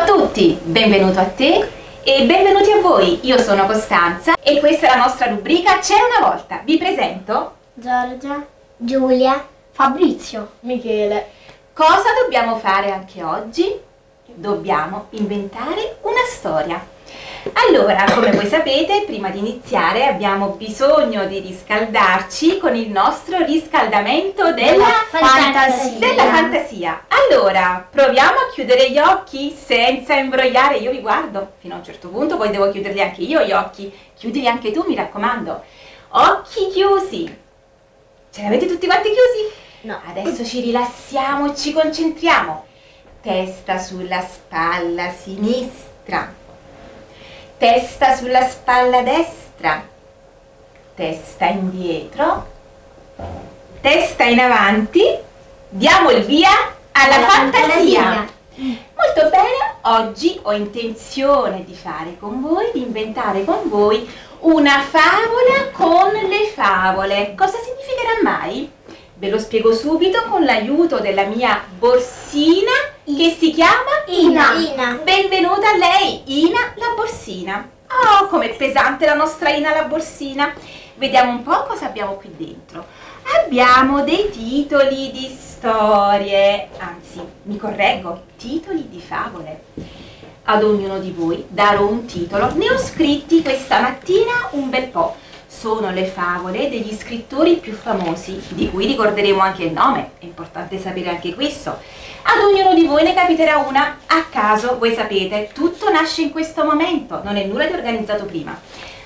tutti, benvenuto a te e benvenuti a voi. Io sono Costanza e questa è la nostra rubrica C'è una volta. Vi presento Giorgia, Giulia, Fabrizio, Michele. cosa dobbiamo fare anche oggi? Dobbiamo inventare una storia. Allora, come voi sapete, prima di iniziare abbiamo bisogno di riscaldarci con il nostro riscaldamento della fantasia. Della fantasia. Allora, proviamo a chiudere gli occhi senza imbrogliare. Io vi guardo fino a un certo punto, poi devo chiuderli anche io gli occhi. Chiudili anche tu, mi raccomando. Occhi chiusi. Ce li avete tutti quanti chiusi? No. Adesso ci rilassiamo ci concentriamo. Testa sulla spalla sinistra. Testa sulla spalla destra. Testa indietro. Testa in avanti. Diamo il via alla, Alla fantasia. fantasia. Molto bene, oggi ho intenzione di fare con voi, di inventare con voi una favola con le favole. Cosa significherà mai? Ve lo spiego subito con l'aiuto della mia borsina che si chiama Ina. Ina. Benvenuta a lei, Ina la borsina. Oh, com'è pesante la nostra Ina la borsina. Vediamo un po' cosa abbiamo qui dentro. Abbiamo dei titoli di storie, anzi, mi correggo, titoli di favole. Ad ognuno di voi darò un titolo. Ne ho scritti questa mattina un bel po'. Sono le favole degli scrittori più famosi, di cui ricorderemo anche il nome. È importante sapere anche questo. Ad ognuno di voi ne capiterà una a caso, voi sapete, tutto nasce in questo momento, non è nulla di organizzato prima.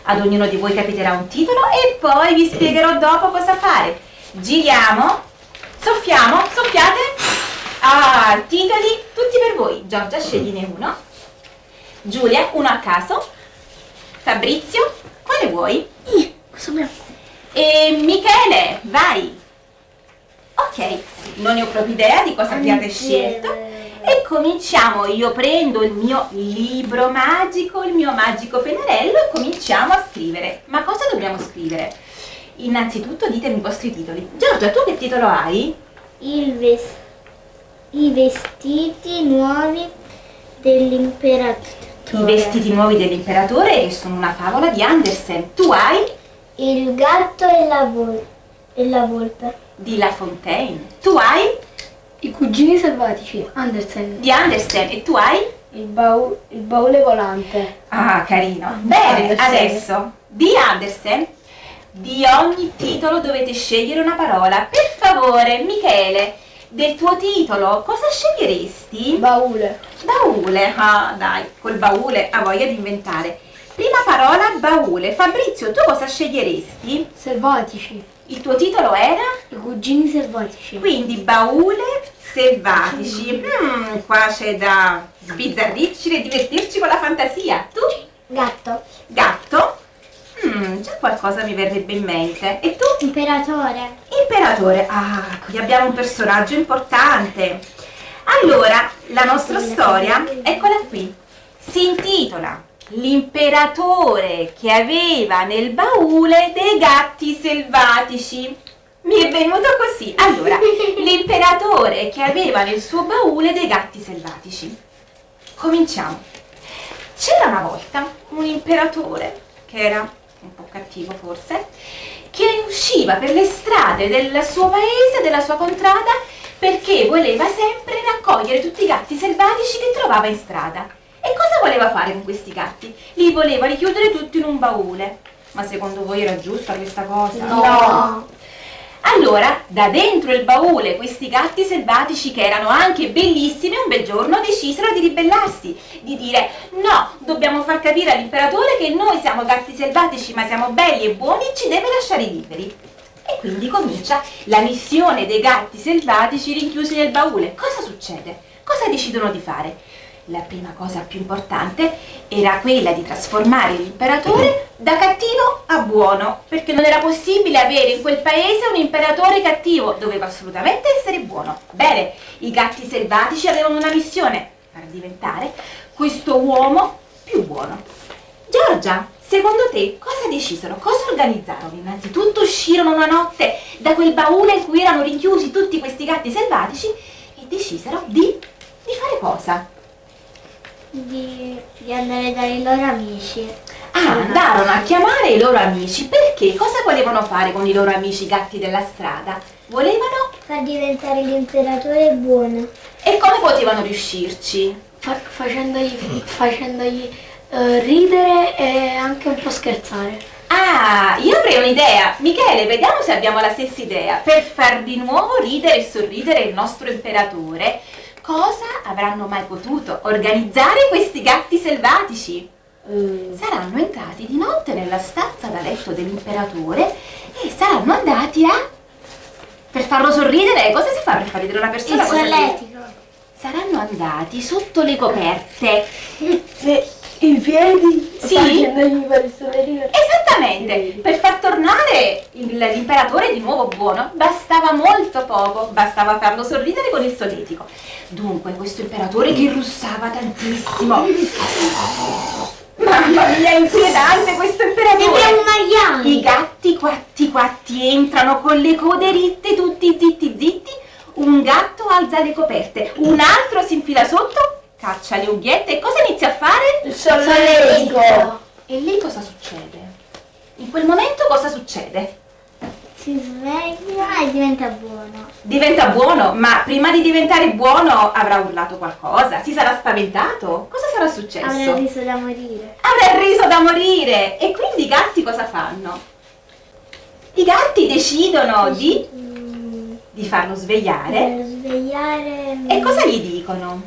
Ad ognuno di voi capiterà un titolo e poi vi spiegherò dopo cosa fare. Giriamo, soffiamo, soffiate. Ah, titoli tutti per voi. Giorgia, scegliene uno. Giulia, uno a caso. Fabrizio, quale vuoi? E Michele, vai. Ok, non ne ho proprio idea di cosa abbiate scelto. E cominciamo, io prendo il mio libro magico, il mio magico pennarello e cominciamo a scrivere. Ma cosa dobbiamo scrivere? Innanzitutto ditemi i vostri titoli. Giorgia, tu che titolo hai? Il ves- I vestiti nuovi dell'imperatore. I vestiti nuovi dell'imperatore che sono una favola di Andersen. Tu hai Il gatto e la, vol- e la volpe. di La Fontaine. Tu hai I cugini selvatici. Andersen. di Andersen e tu hai Il, baule, il baule volante. Ah, carino. Bene, Andersen. adesso di Andersen, di ogni titolo dovete scegliere una parola. Per favore, Michele, del tuo titolo cosa sceglieresti? Baule. Baule. Ah, dai, col baule ha voglia di inventare. Prima parola, baule. Fabrizio, tu cosa sceglieresti? Selvatici. Il tuo titolo era? I cugini selvatici. Quindi baule selvatici. Mm, qua c'è da sbizzarrirci e divertirci con la fantasia. Tu? Gatto. Gatto? Mm, già qualcosa mi verrebbe in mente. E tu? Imperatore. Imperatore. Ah, qui abbiamo un personaggio importante. Allora, la nostra storia, eccola qui, si intitola L'imperatore che aveva nel baule dei gatti selvatici. Mi è venuto così. Allora, l'imperatore che aveva nel suo baule dei gatti selvatici. Cominciamo. C'era una volta un imperatore che era un po' cattivo forse, che usciva per le strade del suo paese, della sua contrada, perché voleva sempre raccogliere tutti i gatti selvatici che trovava in strada. Cosa voleva fare con questi gatti? Li voleva richiudere tutti in un baule. Ma secondo voi era giusta questa cosa? No. Allora, da dentro il baule, questi gatti selvatici che erano anche bellissimi, un bel giorno decisero di ribellarsi, di dire no, dobbiamo far capire all'imperatore che noi siamo gatti selvatici, ma siamo belli e buoni e ci deve lasciare liberi. E quindi comincia la missione dei gatti selvatici rinchiusi nel baule. Cosa succede? Cosa decidono di fare? La prima cosa più importante era quella di trasformare l'imperatore da cattivo a buono, perché non era possibile avere in quel paese un imperatore cattivo, doveva assolutamente essere buono. Bene, i gatti selvatici avevano una missione, far diventare questo uomo più buono. Giorgia, secondo te cosa decisero? Cosa organizzarono? Innanzitutto uscirono una notte da quel baule in cui erano rinchiusi tutti questi gatti selvatici e decisero di, di fare cosa? Di, di andare dai loro amici. Ah, andarono a chiamare i loro amici. Perché? Cosa volevano fare con i loro amici gatti della strada? Volevano? Far diventare l'imperatore buono. E come potevano riuscirci? Fa- facendogli facendogli, eh, ridere e anche un po' scherzare. Ah, io avrei un'idea. Michele, vediamo se abbiamo la stessa idea. Per far di nuovo ridere e sorridere il nostro imperatore, cosa avranno mai potuto organizzare questi gatti selvatici? Eh, Saranno entrati di notte nella stanza da letto dell'imperatore e saranno andati a... Per farlo sorridere, cosa si fa per far ridere una persona? Il solletico. Saranno andati sotto le coperte. I piedi? Sì. Facendogli fare sorridere. Esattamente, per far tornare l'imperatore di nuovo buono bastava molto poco, bastava farlo sorridere con il solletico. Dunque, questo imperatore che russava tantissimo. Mamma mia, è inquietante questo Sembra un imperatore. maiale. I gatti quatti quatti entrano con le code ritte, tutti zitti zitti. Un gatto alza le coperte, un altro si infila sotto, caccia le unghiette e cosa inizia a fare? Il solletico. E lì cosa succede? In quel momento cosa succede? Si sveglia e diventa buono. Diventa buono, ma prima di diventare buono avrà urlato qualcosa, si sarà spaventato. Cosa sarà successo? Avrà riso da morire. Avrà riso da morire. E quindi i gatti cosa fanno? I gatti decidono di, Mm, di farlo svegliare. per svegliare. E cosa gli dicono?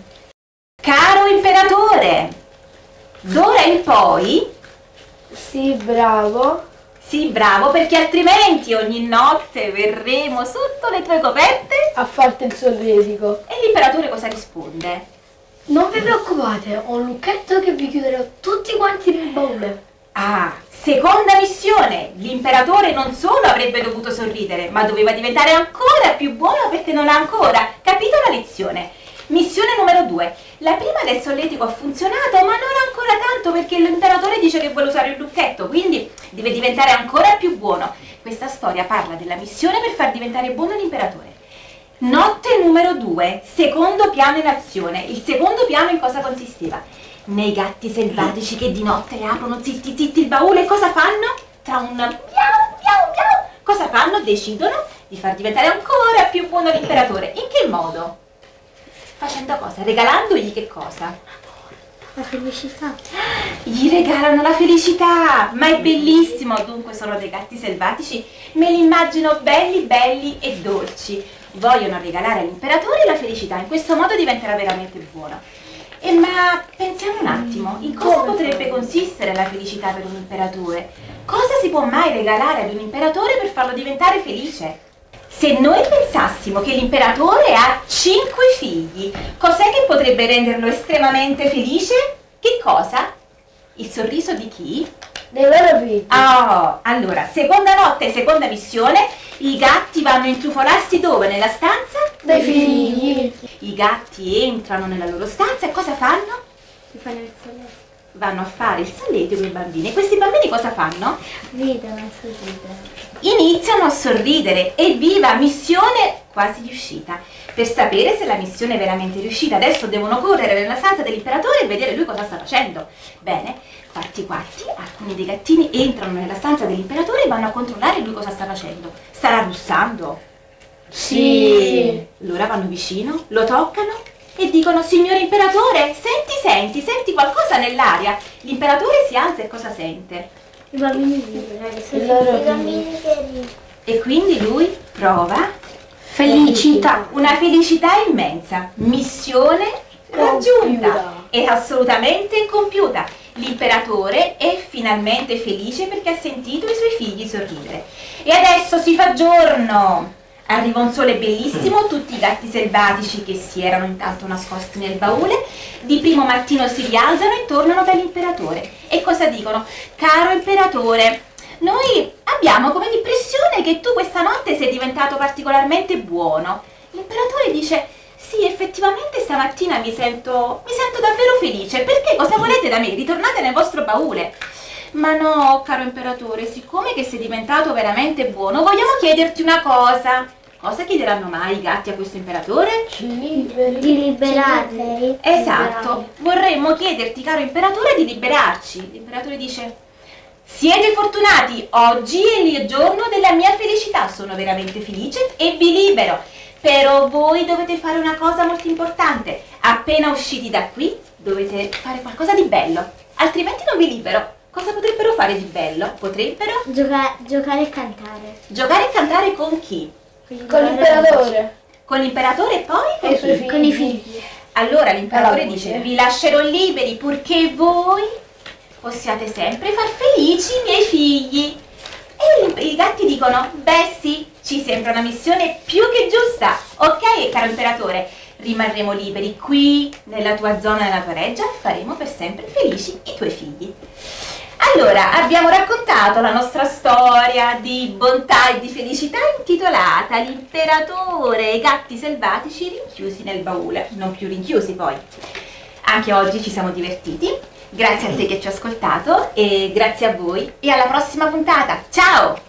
Caro imperatore, d'ora in poi Sì, bravo. Sì, bravo, perché altrimenti ogni notte verremo sotto le tue coperte. A farti il solletico. E l'imperatore cosa risponde? Non vi preoccupate, ho un lucchetto che vi chiuderò tutti quanti nel baule. Ah, seconda missione. L'imperatore non solo avrebbe dovuto sorridere, ma doveva diventare ancora più buono perché non ha ancora capito la lezione. Missione numero 2. La prima del solletico ha funzionato, ma non ancora tanto perché l'imperatore dice che vuole usare il lucchetto, quindi deve diventare ancora più buono. Questa storia parla della missione per far diventare buono l'imperatore. Notte numero 2, secondo piano in azione. Il secondo piano in cosa consisteva? Nei gatti selvatici che di notte aprono zitti zitti il baule, cosa fanno? Tra un miau miau miau, cosa fanno? Decidono di far diventare ancora più buono l'imperatore. In che modo? Facendo cosa? Regalandogli che cosa? La felicità. Gli regalano la felicità, ma è bellissimo, dunque sono dei gatti selvatici, me li immagino belli belli e dolci. Vogliono regalare all'imperatore la felicità, in questo modo diventerà veramente buono. E ma pensiamo un attimo, in cosa potrebbe consistere la felicità per un imperatore? Cosa si può mai regalare ad un imperatore per farlo diventare felice? Se noi pensassimo che l'imperatore ha cinque figli, cos'è che potrebbe renderlo estremamente felice? Che cosa? Il sorriso di chi? Dei loro figli. Oh, allora, seconda notte, seconda missione, i gatti vanno a intrufolarsi dove? Nella stanza? Dei figli. I gatti entrano nella loro stanza e cosa fanno? Si fanno il solletico. Vanno a fare il solletico ai bambini. E questi bambini cosa fanno? Ridono e sorridono. Iniziano a sorridere. Evviva, missione quasi riuscita. Per sapere se la missione è veramente riuscita, adesso devono correre nella stanza dell'imperatore e vedere lui cosa sta facendo. Bene, quarti quarti, alcuni dei gattini entrano nella stanza dell'imperatore e vanno a controllare lui cosa sta facendo. Starà russando? Sì. Allora vanno vicino, lo toccano e dicono, signor imperatore, senti, senti, senti qualcosa nell'aria. L'imperatore si alza e cosa sente? I bambini ridono. I loro I bambini che. E quindi lui prova Felicità. una felicità immensa. Missione raggiunta Compiuta. e assolutamente compiuta. L'imperatore è finalmente felice perché ha sentito i suoi figli sorridere. E adesso si fa giorno. Arriva un sole bellissimo, tutti i gatti selvatici che si erano intanto nascosti nel baule, di primo mattino si rialzano e tornano dall'imperatore. E cosa dicono? Caro imperatore, noi abbiamo come l'impressione che tu questa notte sei diventato particolarmente buono. L'imperatore dice, sì, effettivamente stamattina mi sento, mi sento davvero felice. Perché cosa volete da me? Ritornate nel vostro baule. Ma no, caro imperatore, siccome che sei diventato veramente buono, vogliamo chiederti una cosa. Cosa chiederanno mai i gatti a questo imperatore? Di liberarli. Esatto, vorremmo chiederti, caro imperatore, di liberarci. L'imperatore dice: Siete fortunati, oggi è il giorno della mia felicità, sono veramente felice e vi libero. Però voi dovete fare una cosa molto importante. Appena usciti da qui, dovete fare qualcosa di bello, altrimenti non vi libero. Cosa potrebbero fare di bello? Potrebbero Gioca- giocare e cantare. giocare e cantare con chi? Con l'imperatore Con l'imperatore e poi con e i suoi figli. Con i figli. Allora l'imperatore dice. Vi lascerò liberi purché voi possiate sempre far felici i miei figli. E i- i gatti dicono: Beh, sì, ci sembra una missione più che giusta. Ok, caro imperatore, rimarremo liberi qui, nella tua zona, nella tua reggia, e faremo per sempre felici i tuoi figli. Allora, abbiamo raccontato la nostra storia di bontà e di felicità intitolata L'imperatore e i gatti selvatici rinchiusi nel baule, non più rinchiusi poi. Anche oggi ci siamo divertiti, grazie a te che ci hai ascoltato e grazie a voi e alla prossima puntata. Ciao!